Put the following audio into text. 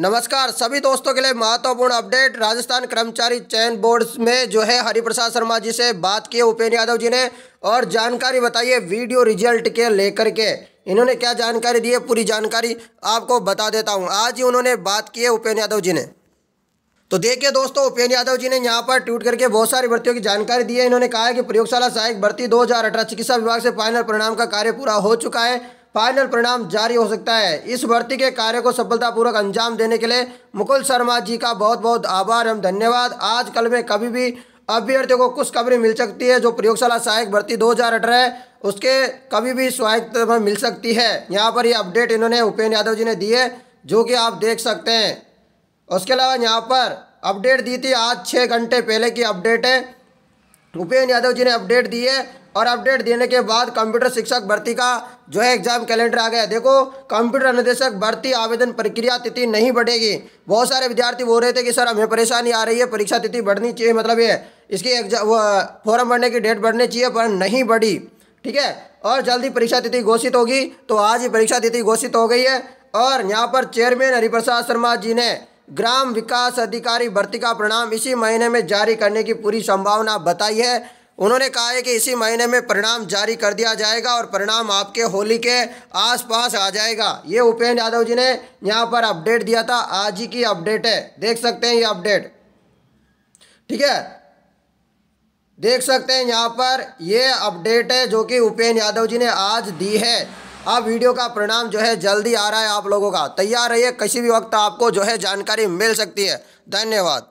नमस्कार, सभी दोस्तों के लिए महत्वपूर्ण अपडेट। राजस्थान कर्मचारी चयन बोर्ड में जो है हरिप्रसाद शर्मा जी से बात की उपेन्द्र यादव जी ने, और जानकारी बताइए वीडियो रिज़ल्ट के लेकर के। इन्होंने क्या जानकारी दी है? पूरी जानकारी आपको बता देता हूँ। आज ही उन्होंने बात की है उपेन्द्र यादव जी ने। तो देखिए दोस्तों उपेन्द्र यादव जी ने यहाँ पर ट्वीट करके बहुत सारी भर्तियों की जानकारी दी है। इन्होंने कहा है कि प्रयोगशाला सहायक भर्ती दो हज़ार अठारह चिकित्सा विभाग से फाइनल परिणाम का कार्य पूरा हो चुका है। फाइनल परिणाम जारी हो सकता है। इस भर्ती के कार्य को सफलतापूर्वक अंजाम देने के लिए मुकुल शर्मा जी का बहुत बहुत आभार एवं धन्यवाद। आज कल में कभी भी अभ्यर्थियों को कुछ खबरें मिल सकती है, जो प्रयोगशाला सहायक भर्ती दो हज़ार अठारह उसके कभी भी स्वायत्त मिल सकती है। यहाँ पर ये अपडेट इन्होंने उपेन्द्र यादव जी ने दी है, जो कि आप देख सकते हैं। उसके अलावा यहाँ पर अपडेट दी थी, आज छः घंटे पहले की अपडेट है। उपेन्द्र यादव जी ने अपडेट दी है और अपडेट देने के बाद कंप्यूटर शिक्षक भर्ती का जो है एग्ज़ाम कैलेंडर आ गया। देखो, कंप्यूटर निदेशक भर्ती आवेदन प्रक्रिया तिथि नहीं बढ़ेगी। बहुत सारे विद्यार्थी बोल रहे थे कि, सर, हमें परेशानी आ रही है, परीक्षा तिथि बढ़नी चाहिए। मतलब ये, इसकी एग्ज़ाम फॉर्म भरने की डेट बढ़नी चाहिए, पर नहीं बढ़ी। ठीक है? और जल्दी परीक्षा तिथि घोषित होगी तो आज ही परीक्षा तिथि घोषित हो गई है। और यहाँ पर चेयरमैन हरिप्रसाद शर्मा जी ने ग्राम विकास अधिकारी भर्ती का परिणाम इसी महीने में जारी करने की पूरी संभावना बताई है। उन्होंने कहा है कि इसी महीने में परिणाम जारी कर दिया जाएगा और परिणाम आपके होली के आसपास आ जाएगा। ये उपेंद्र यादव जी ने यहाँ पर अपडेट दिया था। आज ही की अपडेट है। देख सकते हैं ये अपडेट। ठीक है? देख सकते हैं यहाँ पर ये अपडेट है जो कि उपेंद्र यादव जी ने आज दी है। अब वीडियो का परिणाम जो है जल्दी आ रहा है आप लोगों का। तैयार रहिए। किसी भी वक्त आपको जो है जानकारी मिल सकती है। धन्यवाद।